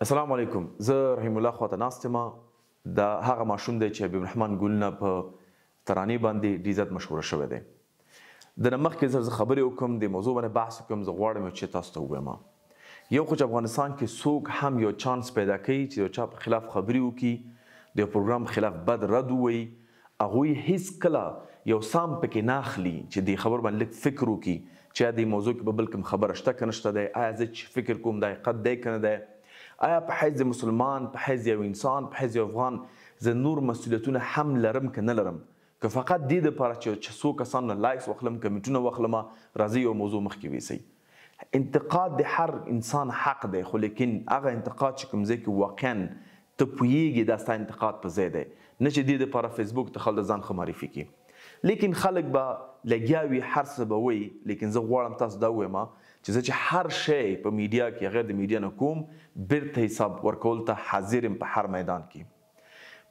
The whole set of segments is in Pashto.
اسلام علیکم زه رحیم الله خواته ناست یم دا هغه ماشوم دی چې حبیب رحمان ګل نه په ترانې باندې ډیر زیات مشهور شوی دی دنه مخکې زر زه خبرې وکم د موضوع باندې بحث وکم زه غواړم یو چې تاسو ته ووایم یو خو چې افغانستان کې څوک هم یو چانس پیدا کوي چې یو چا په خلاف خبرې وکړي د یو پروګرام خلاف بد رد ووایي هغوی هیڅ کله یو سام پکې نه اخلي چې دې خبرو باندې لږ فکر وکړي چې ایا دې موضوع کې به بل کوم خبره شته که نشته دی، ایا زه چې فکر کوم دا حقیقت دی که نه دی، ایا په حیث د مسلمان، په حیث د یو انسان، په حیث د یو افغان زه نور مسولیتونه هم لرم که نه لرم، که فقط دې لپاره چې څو کسانو نه لایکس واخلم، کمنټونه واخلم، راځئ یوه موضوع مخکې ویسئ. انتقاد د هر انسان حق دی خو لیکن هغه انتقاد چې کوم ځای کې واقعا ته پوهیږې دا ستا انتقاد په ځای دی نه چې دې لپاره فیسبوک ته خلک ځان ښه معرفي کړي لیکن خلک به لګیا وي هر څه به وایي لیکن زه غواړم تاسو دا ووایم چې زه چې هر شی په میډیا کې غیر د میډیا نه کوم بیرته حساب ورکولو ته حاضر یم په هر میدان کې.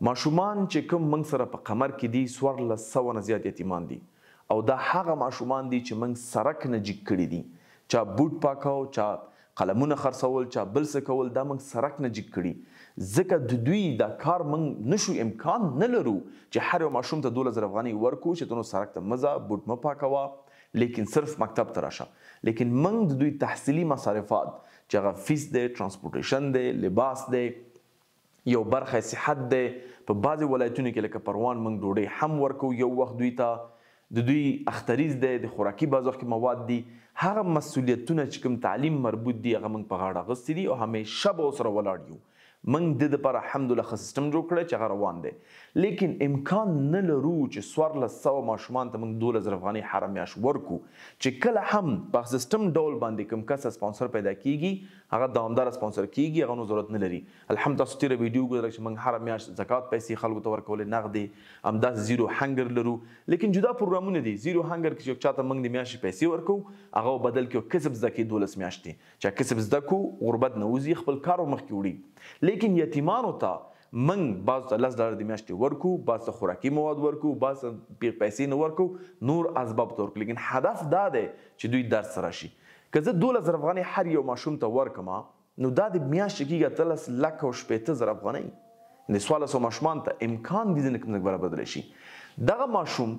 ماشومان چې کوم موږ سره په قمر کې دي څوارلس سوه نه زیات یتیمان دي او دا هغه ماشومان دي چې موږ سرک نه جیګ کړي دي چا بوټ پاکاو چا قلمونه خرڅول چا بل څه کول دا موږ سرک نه جیګ کړي ځکه ددوی دا کار موږ نشو امکان نه لرو چې هر یو ماشوم ته دولس زره افغانۍ ورکړو چې ته نو سرک ته مه ځه بوټ مه پاکوه لیکن صرف مکتب ته راشه لیکن موږ ددوی تحصیلي مصارفات چې هغه فیس دی ټرانسپورټیشن دی لباس دی یو برخه یې صحت دی، په بعضې ولایتونو کې لکه پروان موږ ډوډۍ هم ورکوو یو وخت دوی ته، د دوی اختریز دی، د خوراکي بازوخت کې مواد دي، هغه مسولیتونه چې کوم تعلیم مربوط دي هغه موږ په غاړه اغستي دي او همیشه به ورسره ولاړ یو، موږ دده لپاره الحمدالله ښه سیستم جوړ کړی چې هغه روان دی، لیکن امکان نه لرو چې څوارلس سوه ماشومان ته موږ دوولس زره افغانۍ هره میاشت ورکړو، چې کله هم په سیستم ډول باندې کوم کس اسپانسر پیدا کیږي هغه دوامداره سپانسر کیږي هغه نو ضرورت نه لري الحمد تاسو تیره ویډیو وګوره چې موږ هره میاشت زکات پیسې خلکو ته ورکولې نغدې همداسې زیرو هنګر لرو لیکن جدا پروګرامونه دي زیرو هنګر کې چې یو چاته موږ د میاشتې پیسې ورکوو هغه او بدل کې یو کسب زده کوي دولس میاشتې چا کسب زده کو غربت نه وځي خپل کار ورمخکې وړي لیکن یتیمانو ته موږ بعضو ته لس ډالر د میاشتې ورکوو بعضو ته خوراکي مواد ورکوو بعضو ته پیسې نه ورکوو نور اسباب ته ورکوو لیکن هدف دا دی چې دوی درس راشي که زه دولس زره افغانۍ هر یو ماشوم ته ورکړم نو دا د میاشتې کیږي اتلس لکه او شپېته زره افغانۍ یعنې څوارلسو ماشومانو ته امکان دي ځینې کوم ځای برابردلی شي دغه ماشوم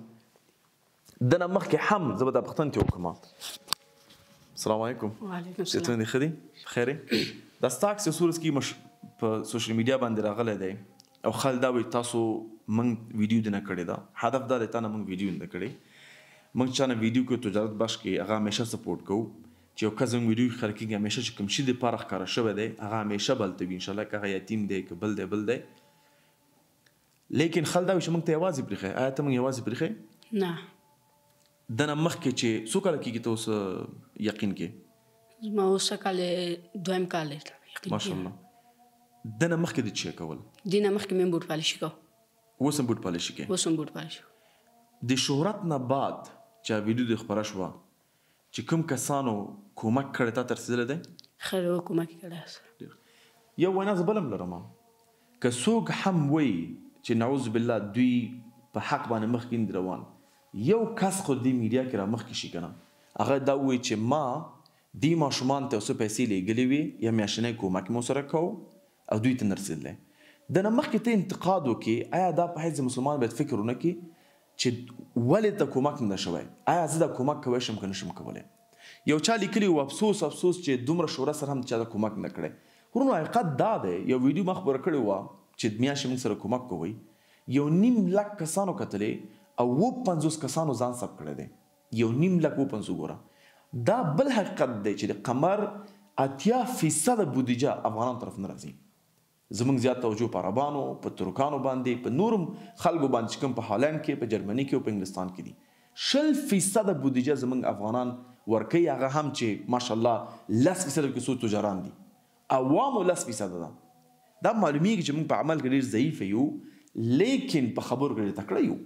دنه مخکې هم زه به دا پوښتنه ترې وکړم السلام علیکم وعلیکم السلام ستونې دې ښه دي خیر دا ستا عکس یو څو ورځې کېږي په سوشل میډیا باندې راغلی دی او خال دا وی تاسو مونږ ویډیو دنه کړی دا هدف دا دی تانه مونږ ویډیو نده کړی مونږ چانه ویډیو کو تجارت بخش کی هغه همیشه سپورټ کوو چی یو کس زمونږ ویډیو کی ښکاره کیږی همیشه چی کوم شی دی پاره ښکاره شوی دی هغه همیشه به هلته وی ان شاءالله که هغه یتیم دی که بل دی بل دی لیکن خال دا وی چی مونږ ته یوازی پریښی ایا ته مونږ یوازی پریښی؟ نه. دنه مخکې چې څو کاله کیږي ته اوس یقین کې؟ زما اوس کال دویم کال دی یقین ماشاءالله دنه مخکې د چی کول؟ دنه مخکې مې بوټ پالیشي کو اوس هم بوټ پالیشي کې؟ اوس هم بوټ پالیشي د شهرت نه بعد چې ویډیو د خبره شوه چې کوم کسانو کومک کړی تا ترسیدلی دی؟ خیر او کومک کړی است یو وینا زه بلم لرم که څوک هم وایي چې نعوذ بالله دوی په حق باندې مخکې روان یو کس خو دې میډیا کې رامخکې شي کنه هغه دا ووایي چې ما دې ماشومانو ته یو څه پیسې لیږلې وې یا میاشتنی کومک مې ورسره کاوه او دوی ته نه رسیدلی ده نه مخکې ته انتقاد وکړې ایا دا په حیث د مسلمان باید فکر ونه کړې چې ولې ته کومک نه ده شوی ایا زه دا کومک کوی شم که نه شم کولی یو چا لیکلي وو افسوس افسوس چې دومره شهرت سره هم ته چا ته کومک نه کړی وروڼو حقیقت دا دی یو ویډیو ما خپره کړې وه چې میاشتې موږ سره کومک کوئ یو نیم لک کسانو کتلی او اووه پنځوس کسانو ځان ثبت کړی دی یو نیم لک اووه پنځوس وګوره دا بل حقیقت دی چې د قمر اتیا فیصده بودیجه افغانانو طرف نه راځی زمونږ زیات توجه په عربانو په ترکانو باندی په نورو خلکو باندی چې کوم په هالند کې په جرمنی کې او په انګلستان کې دی شل فیصده بودیجه زمونږ افغانان ورکوی هغه هم چې ماشاالله لس فیصده پکې څو تجاران دی عوامو لس فیصده ده. دا معلومیږي چې موږ په عمل کې ډیر ضعیف یو لیکن په خبرو کې ډیر تکړه یو.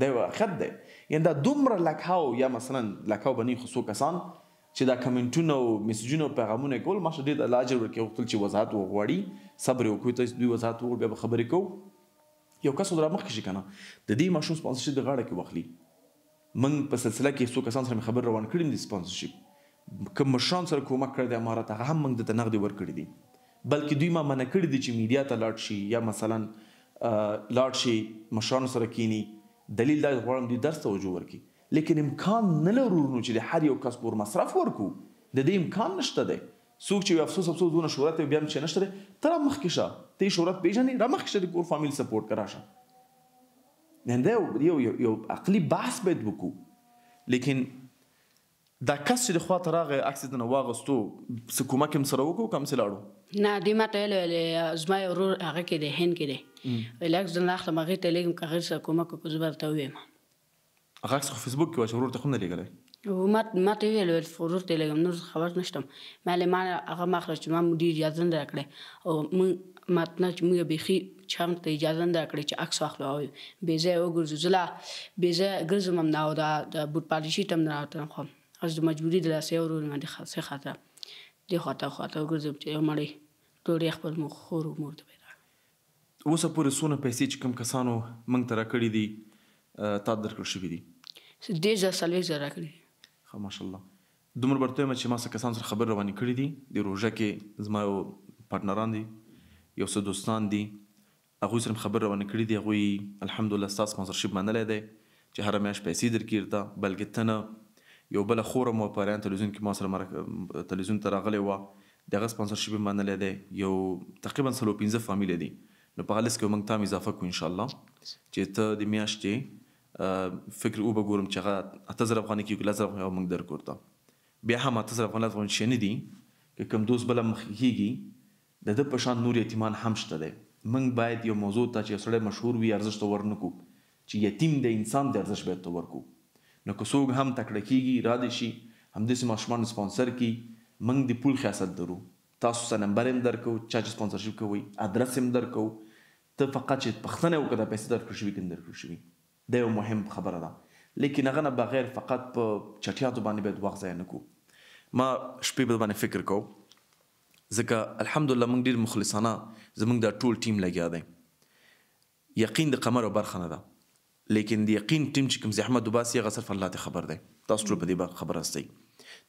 دا یو حقیقت دی. یعنې دا دومره لکهاو یا مثلا لکهاو به نه وي خو څو کسان چې دا کمنټونه او میسجونه او پیغامونه یې کول ماشاءالله ډیر الله اجر ورکړي غوښتل چې وضاحت وغواړي صبر یې وکړو ته دوی وضاحت وغواړي بیا به خبرې کوو یو کس خو د رامخکې شي کنه د دې ماشوم سپانسرشیپ د غاړه کې واخلي. موږ په سلسله کې څو کسان سره مې خبرې روان کړي دي سپانسرشیپ کوم مشران سره کومک کړی دی امارت هغه هم موږ ده ته نغدې ورکړي دي بلکې دوی ما منع کړي دي چې میډیا ته لاړ شي یا مثلا لاړ شي مشرانو سره کیني دلیل دا دی غواړم دوی درس توجه ورکړي لیکن امکان نه لرو ورونو چې د هر یو کس پور مصرف ورکو د دې امکان نشته دی څوک چې افسوس افسوس دونه شهرت یې بیا هم چې نشته دی ته را مخکې شه ته یې شهرت پیژنې را مخکې شه د کور فامیل سپورټ که راشه یعنې دا یو یو یو عقلي بحث باید وکړو لیکن دا کس چې د خوا ته راغی عکس یې دنه واغستو څه کومک یې هم سره وکړو که همسې لاړو؟ نه دوی ماته ویل ویل زما یو ورور هغه کې دی هند کې دی ویل عکس درنه اخلم هغې ته لیږم که هغې سره کومک وکړو زه به درته ووایم هغه عکس خو فیسبوک کې وه چې ورور ته خو نه لیږلی ما ماته یې ویل ویل ورور ته یې لیږم نور خبر نه شتم ما ویل ما هغه مه اخله چې ما مدیر اجازه نه ده راکړې او موږ ماته نه چې موږ بیخي چمک ته اجازه نه درکړي چې عکس واخلو او بې ځایه وګرځو، زه لا بې ځایه ګرځم هم نه او دا د بوټ پالیشي ته هم نه راوتلم خو اوس د مجبوري د لاسه یو رول نه د خاصې خاطره دې خوا ته خوا ته وګرځم چې یو مړۍ ډوډۍ خپل مو خور و مور ته پیدا کړم. اوسه پورې څونه پیسې چې کوم کسانو موږ ته راکړي دي تاته درکړل شوي دي؟ دېرش زره څلوېښت زره راکړي دي. ښه ماشاءالله دومره برته یم چې ما څه کسانو سره خبرې روانې کړې دي، دې روژه کې زما یو پارټنران دي، یو څه دوستان دي، هغوی سره مې خبرې روانې کړې دي، هغوی الحمدالله ستا سپانسرشیپ منلی دی چې هره میاشت پیسې درکړي درته، بلکې ته نه یوه بله خور مو په اریان تلویزیون کې ما سره مرکه تلویزیون ته راغلې وه، د هغه سپانسرشیپ یې منلی دی، یو تقریباً څلور پنځه فامیله دي، نو په هغه لیست کې به موږ تا هم اضافه کړو انشاءالله چې ته د میاشتې فکر اوبه ګورم چې هغه اته زره افغانۍ کېږي که لس زره افغانۍ او موږ درکړو ورته بیا هم اته زره افغانۍ افغان شی نه دي که کوم دوست بله مخکې کېږي د ده په شان نور یتیمان هم شته دی موږ باید یو موضوع ته چې یو سړی مشهور وي ارزښت ته ور نه کړو چې یتیم دی انسان دی ارزښت باید ته ورکړو نو که څوګ هم تکړه کېږي را دې شي همداسې ماشومان سپانسر کړي موږ د پول خیاست لرو تاسو سه نمبر هم درکوو چا چې سپانسرشیپ کوئ ادرس هم درکوو ته فقط چی پښتنه وکړه دا پیسی درکړل شوی که نه درکړل شوی دا یو مهم خبره ده لیکن هغه نه بغیر فقط په چټیاتو باندی باید وخت ضایع نه کړو ما شپی په باندی فکر کاو ځکه الحمدالله موږ ډیر مخلصانه زموږ دا ټول ټیم لګیا دی یقین د قمر یو برخه نه ده لیکن د یقین ټیم چې کوم زحمت وباسي هغه صرف الله ته خبر دی تاسو ټول په دې باغ خبر هستئ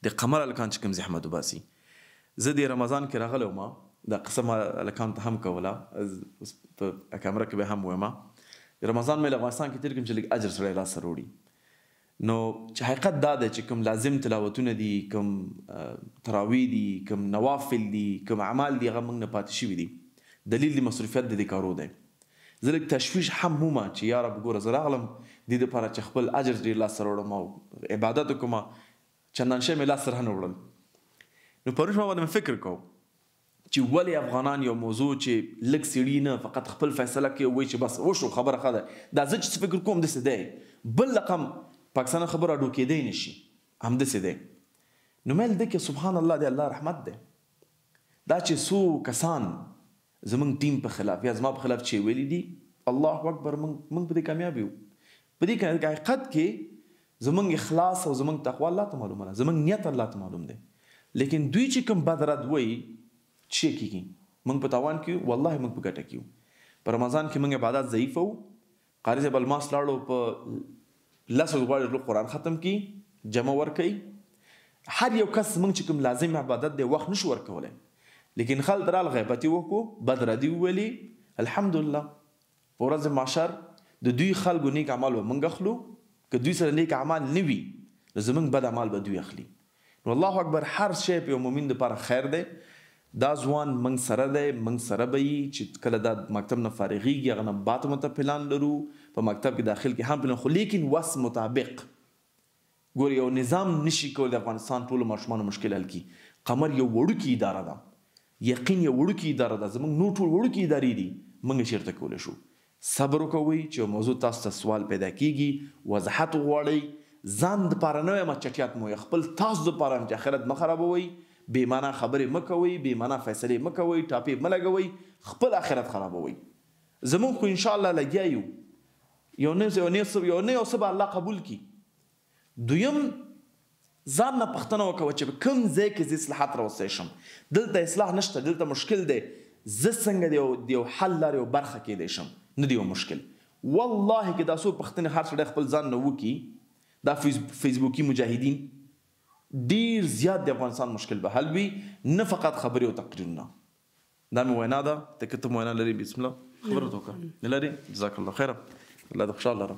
د قمر هلکان چې کوم زحمت وباسي زه دې رمضان کې راغلی وم دا قصه ما هلکان ته هم کوله اوس په کمره کې به هم وایم رمضان مې له افغانستان کې تیر کوم چې لږ اجر سړی لاسه روړي نو چې حقیقت دا دی چې کوم لازم تلاوتونه دي، کوم تراویح دي، کوم نوافل دي، کوم اعمال دي هغه موږ نه پاتې شوي دي، دلیل دې مصروفیت د دې کارو دی. زه لږ تشویش هم وم چې یا رب ګوره زه راغلم دې لپاره چې خپل اجر ډېر لاس ته راوړم او عبادت وکړم، چندان شی مې لاس ته رانه وړل. نو پرون شپه باندې مې فکر کاوه چی ولی افغانان یو موضوع چی لږ څیړی نه فقط خپل فیصله کوی او وایی چی بس وشو خبره ښه ده دا زه چی څه فکر کوم دسی دی بل رقم پاکستانه خبره اډو کیدای نشی همدسی دی نومیل ده که سبحان الله دی الله رحمت دی دا چی څو کسان زمونږ ټیم په خلاف یا زما په خلاف چی ویلی دی الله اکبر مونږ مونږ په دی کامیاب یو په دې کې حقیقت کې زمونږ اخلاص او زمونږ تقوا الله ته معلومه ده زمونږ نیت الله ته معلوم دی لیکن دوی چې کوم بد رد وایي څه کیږي مونږ په تاوان کې والله مونږ په ګټه کې په رمضان کې مونږ عبادت ضعیف وو قاری صاحب الماس لاړو په لس غواړي له قران ختم کی جمع ور کوي هر یو کس مونږ چې کوم لازم عبادت دی وخت نشو ور کولای لیکن خل درال غیبت وکړو بد ردی ویلي الحمدلله په ورځ محشر د دوی خلکو نېک اعمال به مونږ اخلو، که دوی سره نېک اعمال نه وي نو زمونږ بد اعمال به دوی اخلي. نو الله اکبر هر شی په یو مؤمن لپاره خیر دی، دا ځوان مونږ سره دی، مونږ سره به يي، چې کله دا مکتب نه فارغېږي هغه نه بعد مو ته پلان لرو، په مکتب کې داخل کې هم پلان خو لېکن وس مطابق. ګوره یو نظام نشی کولی د افغانستان ټولو ماشومانو مشکل حل کړي قمر یو وړوکی اداره ده یقین یو وړوکی اداره ده زموږ نور ټول وړوکی اداری دی موږ چیرته کولی شو صبر وکوئ چې یو موضوع تاسو ته سوال پیدا کیږي وضاحت وغواړئ ځان دپاره نه وایم چټیات مو خپل تاسو دپاره وایم چې اخرت مه خرابوئ بی معنا خبرې مه کوئ بی معنا فیصلې مه کوئ ټاپې مه لګوئ خپل اخرت خرابوئ زموږ خو انشاءالله لګیا یو یو نه یو نه څه یو نه یو څه به الله قبول کړي دویم ځان نه پښتنه وکوه چې کوم ځای کې زه اصلاحات راوستی شم دلته اصلاح نشته دلته مشکل دی زه څنګه د یو د یو حل لارې یو برخه کېدی شم نه دی یو مشکل والله که دا څو پښتنې هر سړی خپل ځان نه وکړي دا فیسبوکي مجاهدین ډیر زیات د افغانستان مشکل به حل وي نه فقط خبرې او تقریرونه دا مې وینا ده ته که ته وینا لرې بسم الله خبره ته وکړه نه لرې جزاک الله خیرا الله دې خوشحاله لره.